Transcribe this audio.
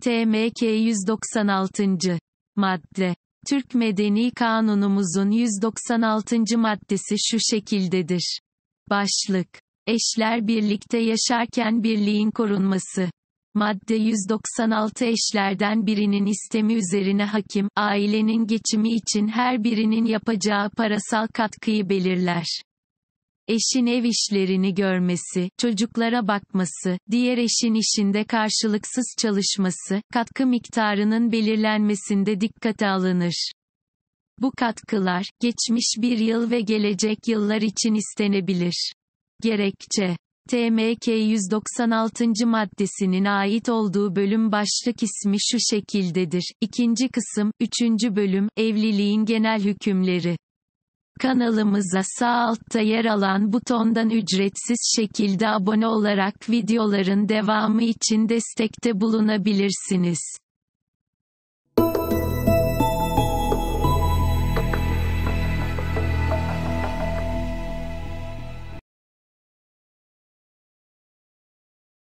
TMK 196. Madde. Türk Medeni Kanunumuzun 196. maddesi şu şekildedir. Başlık. Eşler birlikte yaşarken birliğin korunması. Madde 196 eşlerden birinin istemi üzerine hakim, ailenin geçimi için her birinin yapacağı parasal katkıyı belirler. Eşin ev işlerini görmesi, çocuklara bakması, diğer eşin işinde karşılıksız çalışması, katkı miktarının belirlenmesinde dikkate alınır. Bu katkılar, geçmiş bir yıl ve gelecek yıllar için istenebilir. Gerekçe TMK 196. maddesinin ait olduğu bölüm başlık ismi şu şekildedir. İkinci kısım, üçüncü bölüm, evliliğin genel hükümleri. Kanalımıza sağ altta yer alan butondan ücretsiz şekilde abone olarak videoların devamı için destekte bulunabilirsiniz.